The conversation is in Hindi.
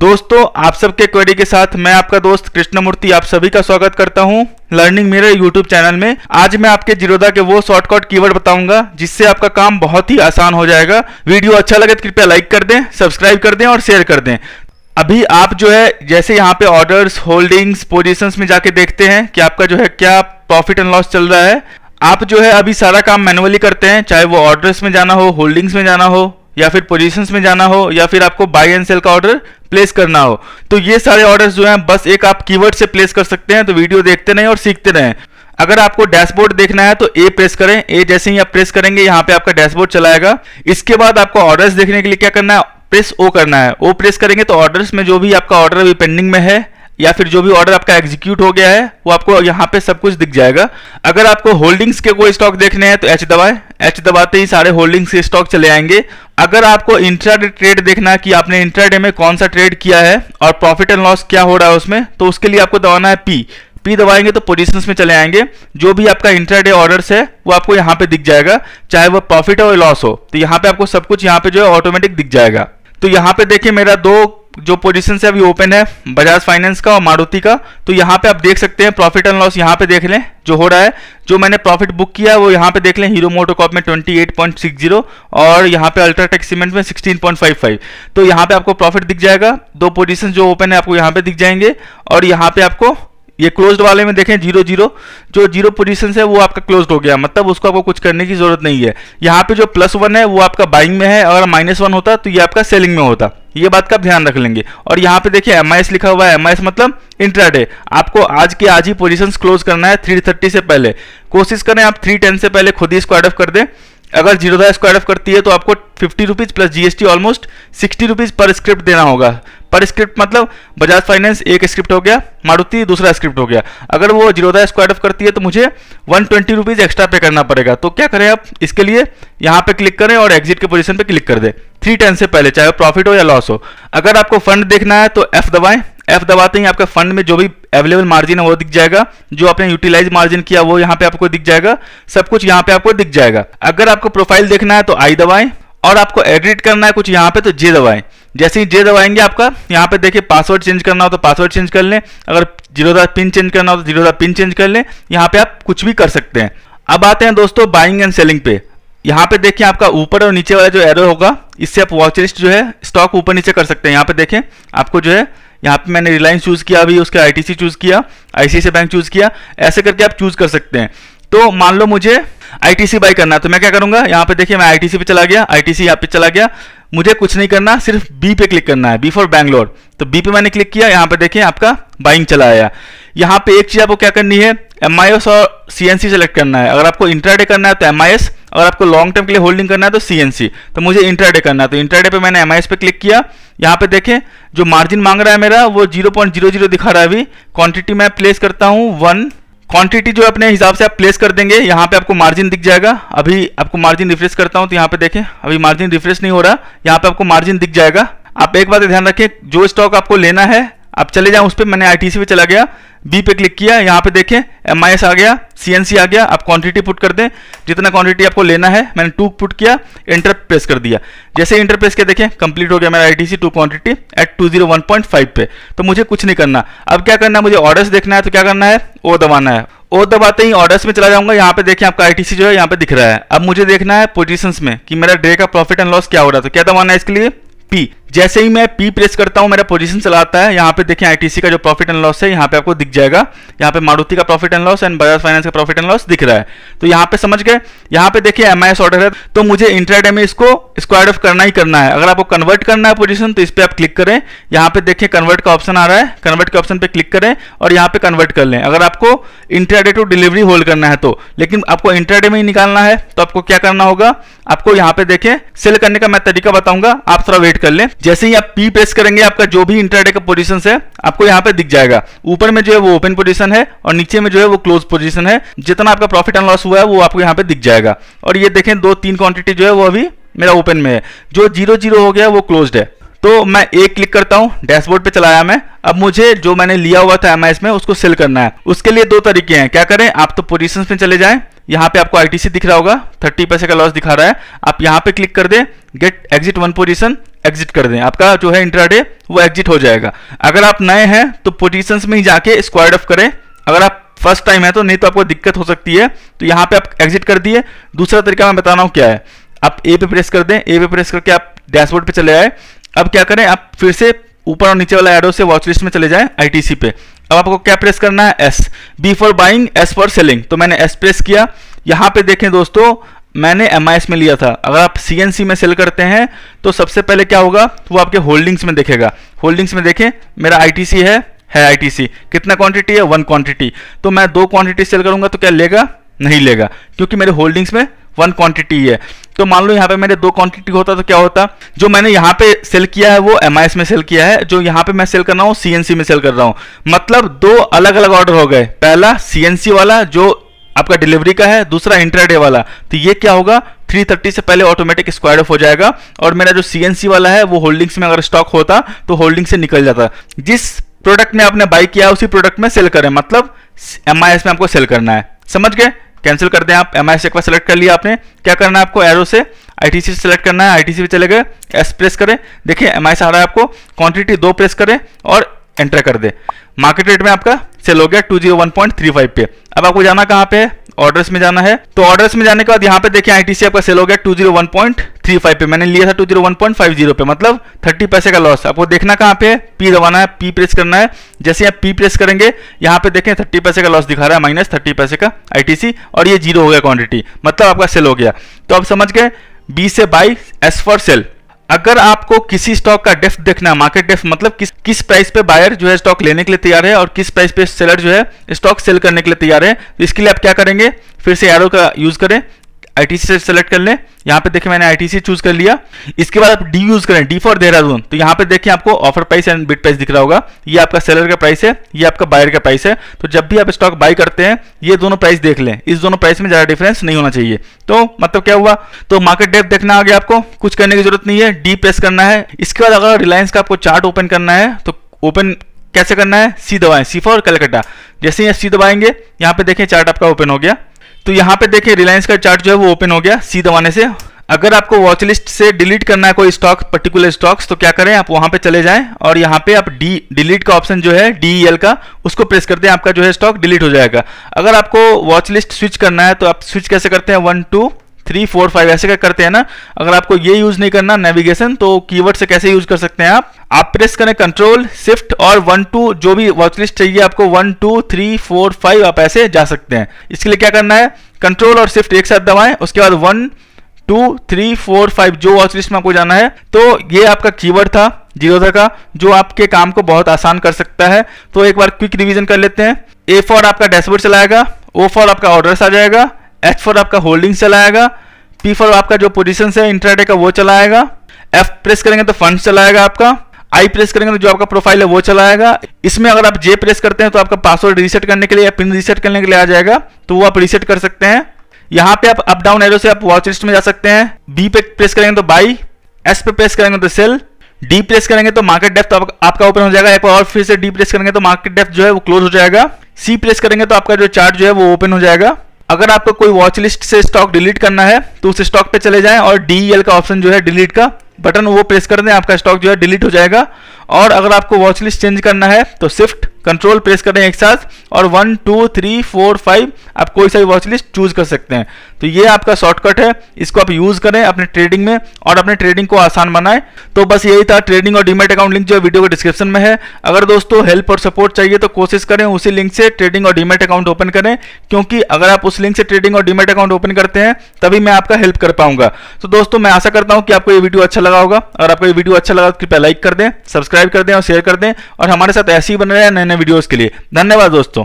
दोस्तों, आप सबके क्वेरी के साथ मैं आपका दोस्त कृष्णमूर्ति आप सभी का स्वागत करता हूँ लर्निंग मेरे यूट्यूब चैनल में। आज मैं आपके जीरोदा के वो शॉर्टकट कीवर्ड बताऊँगा, जिससे आपका काम बहुत ही आसान हो जाएगा। वीडियो अच्छा लगे तो कृपया लाइक कर दें सब्सक्राइब कर दें और शेयर कर दें। अभी आप जो है, जैसे यहाँ पे ऑर्डर्स होल्डिंग्स पोजिशन में जाके देखते हैं कि आपका जो है क्या प्रॉफिट एंड लॉस चल रहा है। आप जो है अभी सारा काम मैनुअली करते हैं, चाहे वो ऑर्डर्स में जाना हो होल्डिंग्स में जाना हो या फिर पोजीशंस में जाना हो, या फिर आपको बाई एंड सेल का ऑर्डर प्लेस करना हो। तो ये सारे ऑर्डर्स जो हैं, बस एक आप कीवर्ड से प्लेस कर सकते हैं तो वीडियो देखते रहें और सीखते रहें। अगर आपको डैशबोर्ड देखना है तो ए प्रेस करें। ए जैसे ही आप प्रेस करेंगे, यहाँ पे आपका डैशबोर्ड चलाएगा। इसके बाद आपको ऑर्डर्स देखने के लिए क्या करना है? प्रेस ओ करना है। ओ प्रेस करेंगे तो ऑर्डर्स में जो भी आपका ऑर्डर अभी पेंडिंग में है या फिर जो भी ऑर्डर आपका एग्जीक्यूट हो गया है, वो आपको यहाँ पे सब कुछ दिख जाएगा। अगर आपको होल्डिंग्स के कोई स्टॉक देखने हैं तो एच दबाए। एच दबाते ही सारे होल्डिंग्स के स्टॉक चले आएँगे। अगर आपको इंट्राडे ट्रेड देखना है कि आपने इंट्राडे में कौन सा ट्रेड किया है और प्रॉफिट एंड लॉस क्या हो रहा है उसमें तो उसके लिए आपको दबाना है पी पी दबाएँगे तो पोजीशंस में चले आएँगे। जो भी आपका इंट्राडे ऑर्डर्स है, वो आपको यहाँ पे दिख जाएगा। चाहे वो प्रॉफिट हो या लॉस हो तो यहाँ पे आपको सब कुछ यहाँ पे जो है ऑटोमेटिक दिख जाएगा। तो यहाँ पे देखिए मेरा दो जो पोजीशन से अभी ओपन है बजाज फाइनेंस का और मारुति का तो यहाँ पे आप देख सकते हैं प्रॉफिट एंड लॉस यहाँ पे देख लें, जो हो रहा है। जो मैंने प्रॉफिट बुक किया है, वो यहाँ पे देख लें हीरो मोटोकॉप में 28.60 और यहाँ पे अल्ट्राटेक सीमेंट में 16.55 तो यहाँ पे आपको प्रॉफिट दिख जाएगा। दो पोजीशन जो ओपन है, आपको यहाँ पे दिख जाएँगे। और यहाँ पे आपको ये क्लोज्ड वाले में देखें ज़ीरो ज़ीरो जो ज़ीरो पोजीशन है, वो आपका क्लोज्ड हो गया। मतलब उसको आपको कुछ करने की ज़रूरत नहीं है। यहाँ पे जो प्लस वन है, वो आपका बाइंग में है अगर माइनस वन होता तो ये आपका सेलिंग में होता। ये बात का ध्यान रख लेंगे। और यहाँ पे देखिए एमआईएस लिखा हुआ है। एमआईएस मतलब इंट्राडे। आपको आज के आज ही पोजीशंस क्लोज करना है 330 से पहले। कोशिश करें आप 310 से पहले खुद ही इसको ऑफ़ कर दें। अगर ज़ीरो दा स्क्वायर ऑफ़ करती है तो आपको fifty rupees plus GST almost sixty rupees पर स्क्रिप्ट देना होगा। पर स्क्रिप्ट मतलब बजाज फाइनेंस एक स्क्रिप्ट हो गया मारुति दूसरा स्क्रिप्ट हो गया। अगर वो जीरोदा स्क्वायर ऑफ़ करती है तो मुझे वन ट्वेंटी रुपीज़ एक्स्ट्रा पे करना पड़ेगा। तो क्या करें आप इसके लिए? यहाँ पे क्लिक करें और एग्जिट के पोजीशन पे क्लिक कर दे। थ्री टेन से पहले, चाहे प्रॉफिट हो या लॉस हो। अगर आपको फंड देखना है तो एफ़ दबाएँ। एफ़ दबाते ही आपका फंड में जो भी अवेलेबल मार्जिन है, वो दिख जाएगा। जो आपने यूटिलाइज मार्जिन किया, वो यहाँ पे आपको दिख जाएगा। सब कुछ यहाँ पे आपको दिख जाएगा। अगर आपको प्रोफ़ाइल देखना है तो आई दबाएँ। और आपको एडिट करना है, कुछ यहाँ पे तो जे दबाएँ। जैसे ही जे दबाएँगे आपका, यहाँ पे देखिए पासवर्ड चेंज करना हो तो पासवर्ड चेंज कर लें। अगर ज़ीरो दा पिन चेंज करना हो तो ज़ीरो दा पिन चेंज कर लें। यहाँ पे आप कुछ भी कर सकते हैं। अब आते हैं दोस्तों बाइंग एंड सेलिंग पे। यहाँ पे देखिए आपका ऊपर और नीचे वाला जो एरो होगा, इससे आप वॉच लिस्ट जो है स्टॉक ऊपर नीचे कर सकते हैं। यहाँ पे देखें, आपको जो है, यहाँ पे मैंने रिलायंस चूज़ किया, अभी उसके आईटीसी चूज़ किया आईसीआईसी बैंक चूज़ किया, ऐसे करके आप चूज़ कर सकते हैं। तो मान लो मुझे आईटीसी बाई करना है तो मैं क्या करूँगा? यहाँ पे देखिए मैं आईटीसी पे चला गया आईटीसी यहाँ पे चला गया। मुझे कुछ नहीं करना, सिर्फ़ बी पे क्लिक करना है बी फॉर बैंगलोर तो बी पे मैंने क्लिक किया, यहाँ पे देखिए आपका बाइंग चला आया। यहाँ पे एक चीज़ आपको क्या करनी है? एम और सी सेलेक्ट करना है। अगर आपको इंट्राडे करना है तो एम अगर आपको लॉन्ग टर्म के लिए होल्डिंग करना है तो सीएनसी तो मुझे इंट्राडे करना है तो इंट्राडे पे मैंने एमआईएस पे क्लिक किया। यहाँ पे देखें जो मार्जिन मांग रहा है मेरा, वो 0.00 दिखा रहा है अभी। क्वांटिटी मैं प्लेस करता हूँ वन क्वांटिटी जो अपने हिसाब से आप प्लेस कर देंगे, यहाँ पे आपको मार्जिन दिख जाएगा। अभी आपको मार्जिन रिफ्रेश करता हूँ तो यहाँ पे देखें, अभी मार्जिन रिफ्रेश नहीं हो रहा, यहाँ पे आपको मार्जिन दिख जाएगा। आप एक बात ध्यान रखें, जो स्टॉक आपको लेना है आप चले जाए उस पर मैंने आईटीसी पे चला गया बी पे क्लिक किया, यहाँ पे देखें एमआईएस आ गया सीएनसी आ गया आप क्वांटिटी पुट कर दें, जितना क्वांटिटी आपको लेना है, मैंने टू पुट किया इंटर प्रेस कर दिया। जैसे इंटर प्रेस किया, देखें कंप्लीट हो गया मेरा ITC two quantity eight two zero one point five पे। तो मुझे कुछ नहीं करना। अब क्या करना है? मुझे ऑर्डर्स देखना है तो क्या करना है? ओ दबाना है। ओ दबाते ही ऑर्डर्स में चला जाऊँगा, यहाँ पे देखें आपका आईटीसी जो है, यहाँ पे दिख रहा है। अब मुझे देखना है पोजीशंस में कि मेरा डे का प्रॉफिट एंड लॉस क्या हो रहा था क्या दबाना है इसके लिए? पी जैसे ही मैं पी प्रेस करता हूँ, मेरा पोजीशन चलाता है। यहाँ पे देखें आईटीसी का जो प्रॉफिट एंड लॉस है, यहाँ पे आपको दिख जाएगा। यहाँ पे मारुति का profit and loss and Bajaj finance का प्रॉफिट एंड लॉस दिख रहा है। तो यहाँ पे समझ गए? यहाँ पे देखिए एमआईएस ऑर्डर है। तो मुझे इंट्राडे में इसको स्क्वायर ऑफ़ करना ही करना है। अगर आपको कन्वर्ट करना है पोजिशन तो इस पर आप क्लिक करें। यहाँ पे देखिए कन्वर्ट का ऑप्शन आ रहा है। कन्वर्ट के ऑप्शन पे क्लिक करें और यहाँ पे कन्वर्ट कर लें। अगर आपको इंट्राडे टू डिलीवरी होल्ड करना है तो। लेकिन आपको इंट्राडे में ही निकालना है तो आपको क्या करना होगा? आपको यहाँ पे देखें सेल करने का मैं तरीका बताऊँगा। आप थोड़ा वेट कर लें। जैसे ही आप पी प्रेस करेंगे, आपका जो भी इंटरडे का पोजीशन है, आपको यहाँ पे दिख जाएगा। ऊपर में जो है वो ओपन पोजीशन है और नीचे में जो है वो क्लोज पोजीशन है। जितना आपका प्रॉफिट एंड लॉस हुआ है, वो आपको यहाँ पे दिख जाएगा। और ये देखें, दो तीन क्वांटिटी जो है वो अभी मेरा ओपन में है। जो ज़ीरो ज़ीरो हो गया, वो क्लोज है। तो मैं एक क्लिक करता हूँ डैशबोर्ड पे चलाया मैं। अब मुझे जो मैंने लिया हुआ था एमआईएस में, उसको सेल करना है। उसके लिए दो तरीके हैं। क्या करें? आप तो पोजीशंस में चले जाएँ। यहाँ पे आपको आईटीसी दिख रहा होगा। थर्टी पैसे का लॉस दिखा रहा है। आप यहाँ पे क्लिक कर दें। Get exit one position exit कर दें। आपका जो है इंट्राडे वो एग्जिट हो जाएगा। अगर आप नए हैं तो पोजीशंस में ही जाके स्क्वायर ऑफ़ करें। अगर आप फ़र्स्ट टाइम है तो नहीं तो आपको दिक्कत हो सकती है। तो यहाँ पे आप एग्जिट कर दिए। दूसरा तरीका मैं बता रहा हूँ क्या है। आप ए पे प्रेस कर दें। ए पे प्रेस करके आप डैशबोर्ड पे चले आए। अब क्या करें, आप फिर से ऊपर और नीचे वाला एडो से वॉच लिस्ट में चले जाएँ आईटीसी पे। अब आपको क्या प्रेस करना है? S B for buying S for selling तो मैंने एस प्रेस किया। यहाँ पे देखें दोस्तों मैंने एमआईएस में लिया था। अगर आप सी में सेल करते हैं तो सबसे पहले क्या होगा? वो आपके होल्डिंग्स में देखेगा। होल्डिंग्स में देखें, मेरा आईटीसी है है आईटीसी कितना क्वांटिटी है? वन क्वांटिटी तो मैं दो क्वांटिटी सेल करूँगा तो क्या लेगा? नहीं लेगा। क्योंकि मेरे होल्डिंग्स में वन क्वांटिटी है तो मान लो यहाँ पे मेरे दो क्वांटिटी होता तो क्या होता? जो मैंने यहाँ पे सेल किया है, वो एमआईएस में सेल किया है। जो यहाँ पे मैं सेल कर रहा हूँ सीएनसी में सेल कर रहा हूँ। मतलब दो अलग अलग ऑर्डर हो गए। पहला सीएनसी वाला, जो आपका डिलीवरी का है, दूसरा इंट्राडे वाला। तो ये क्या होगा? 330 से पहले ऑटोमेटिक स्क्वायर ऑफ़ हो जाएगा और मेरा जो सीएनसी वाला है, वो होल्डिंग्स में अगर स्टॉक होता तो होल्डिंग से निकल जाता। जिस प्रोडक्ट में आपने बाई किया, उसी प्रोडक्ट में सेल करें। मतलब एमआईएस में आपको सेल करना है। समझ गए? कैंसिल कर दें आप। एमआईएस एक बार सेलेक्ट कर लिया आपने। क्या करना है आपको? एरो से आईटीसी से सेलेक्ट करना है। आईटीसी पे चले गए। एस प्रेस करें। देखिए एम आ रहा है आपको। क्वांटिटी दो प्रेस करें और एंटर कर दे। मार्केट रेट में आपका सेल हो गया two zero one point three five पे। अब आपको जाना कहाँ पे? ऑर्डर्स में जाना है। तो ऑर्डर्स में जाने के बाद यहाँ पे देखिए आईटीसी आपका सेल हो गया two zero one point three five पे। मैंने लिया था two zero one point five zero पे। मतलब थर्टी पैसे का लॉस आपको देखना कहाँ पे? पी दबाना है पी प्रेस करना है। जैसे आप पी प्रेस करेंगे, यहाँ पे देखें थर्टी पैसे का लॉस दिखा रहा है माइनस थर्टी पैसे का आईटीसी और ये ज़ीरो हो गया क्वांटिटी मतलब आपका सेल हो गया। तो आप समझ गए बी से बाई एस फॉर सेल अगर आपको किसी स्टॉक का डेफ देखना है मार्केट डेफ मतलब किस किस प्राइस पे बायर जो है स्टॉक लेने के लिए तैयार है और किस प्राइस पे सेलर जो है स्टॉक सेल करने के लिए तैयार है तो इसके लिए आप क्या करेंगे? फिर से एरो का यूज़ करें। आईटीसी से सेलेक्ट कर लें। यहाँ पे देखिए मैंने आईटीसी चूज़ कर लिया। इसके बाद आप डी यूज़ करें। डी फॉर देहरादून तो यहाँ पे देखिए आपको offer price and bid price दिख रहा होगा। ये आपका सेलर का प्राइस है, ये आपका बायर का प्राइस है। तो जब भी आप स्टॉक बाय करते हैं, ये दोनों प्राइस देख लें। इस दोनों प्राइस में ज़्यादा डिफरेंस नहीं होना चाहिए। तो मतलब क्या हुआ? तो मार्केट डेप देखना आ गया आपको। कुछ करने की ज़रूरत नहीं है। डी प्रेस करना है। इसके बाद अगर रिलायंस का आपको चार्ट ओपन करना है तो ओपन कैसे करना है? सी दबाएँ। सी फॉर कलकत्ता जैसे ही सी दबाएँगे, यहाँ पे देखें चार्ट आपका ओपन हो गया। तो यहाँ पे देखें रिलायंस का चार्ट जो है वो ओपन हो गया सी दबाने से। अगर आपको वॉचलिस्ट से डिलीट करना है कोई स्टॉक पर्टिकुलर स्टॉक्स तो क्या करें, आप वहाँ पे चले जाएँ और यहाँ पे आप डी डिलीट का ऑप्शन जो है डी एल का, उसको प्रेस कर दें, आपका जो है स्टॉक डिलीट हो जाएगा। अगर आपको वॉचलिस्ट स्विच करना है तो आप स्विच कैसे करते हैं? One two three four five ऐसे क्या करते हैं ना, अगर आपको ये यूज़ नहीं करना नेविगेशन तो कीवर्ड से कैसे यूज़ कर सकते हैं आप? आप प्रेस करें कंट्रोल शिफ्ट और वन टू जो भी वॉच लिस्ट चाहिए आपको one two three four five आप ऐसे जा सकते हैं। इसके लिए क्या करना है? कंट्रोल और शिफ्ट एक साथ दबाएँ, उसके बाद one two three four five जो वॉच लिस्ट में आपको जाना है तो ये आपका कीवर्ड था जीरोधा का, जो आपके काम को बहुत आसान कर सकता है। तो एक बार क्विक रिवीजन कर लेते हैं। ए फॉर आपका डैशबोर्ड चलाएगा ओ फॉर आपका ऑर्डर्स आ जाएगा एच फॉर आपका होल्डिंग चलाएगा पी फॉर आपका जो पोजिशन है इंटरडे का वो चलाएगा एफ़ प्रेस करेंगे तो फंड चलाएगा आपका आई प्रेस करेंगे तो जो आपका प्रोफ़ाइल है वो चलाएगा। इसमें अगर आप जे प्रेस करते हैं तो आपका पासवर्ड रीसेट करने के लिए या पिन रीसेट करने के लिए आ जाएगा तो वो आप रीसेट कर सकते हैं। यहाँ पे आप अप डाउन एरो से आप वॉच लिस्ट में जा सकते हैं। बी पे प्रेस करेंगे तो बाई एस पे प्रेस करेंगे तो सेल डी प्रेस करेंगे तो मार्केट डेप्थ तो आपका ओपन हो जाएगा। एक और फिर से डी प्रेस करेंगे तो मार्केट डेप्थ जो है वो क्लोज हो जाएगा। सी प्रेस करेंगे तो आपका जो चार्ट जो है वो ओपन हो जाएगा। अगर आपको कोई वॉच लिस्ट से स्टॉक डिलीट करना है तो उस स्टॉक पे चले जाएँ और डी e का ऑप्शन जो है डिलीट का बटन वो प्रेस कर दें, आपका स्टॉक जो है डिलीट हो जाएगा। और अगर आपको वॉच लिस्ट चेंज करना है तो शिफ्ट कंट्रोल प्रेस करें एक साथ और one two three four five आप कोई सा भी वॉच लिस्ट चूज़ कर सकते हैं। तो ये आपका शॉर्टकट है। इसको आप यूज़ करें अपने ट्रेडिंग में और अपने ट्रेडिंग को आसान बनाएँ। तो बस यही था ट्रेडिंग और डीमेट अकाउंट लिंक जो है वीडियो के डिस्क्रिप्शन में है। अगर दोस्तों हेल्प और सपोर्ट चाहिए तो कोशिश करें उसी लिंक से ट्रेडिंग और डीमेट अकाउंट ओपन करें। क्योंकि अगर आप उस लिंक से ट्रेडिंग और डीमेट अकाउंट ओपन करते हैं, तभी मैं आपका हेल्प कर पाऊँगा। तो दोस्तों मैं आशा करता हूँ कि आपको ये वीडियो अच्छा लगा होगा। अगर आपको ये वीडियो अच्छा लगा तो कृपया लाइक कर दें सब्सक्राइब कर दें और शेयर कर दें। और हमारे साथ ऐसे ही बन रहे हैं नए वीडियोस के लिए। धन्यवाद दोस्तों।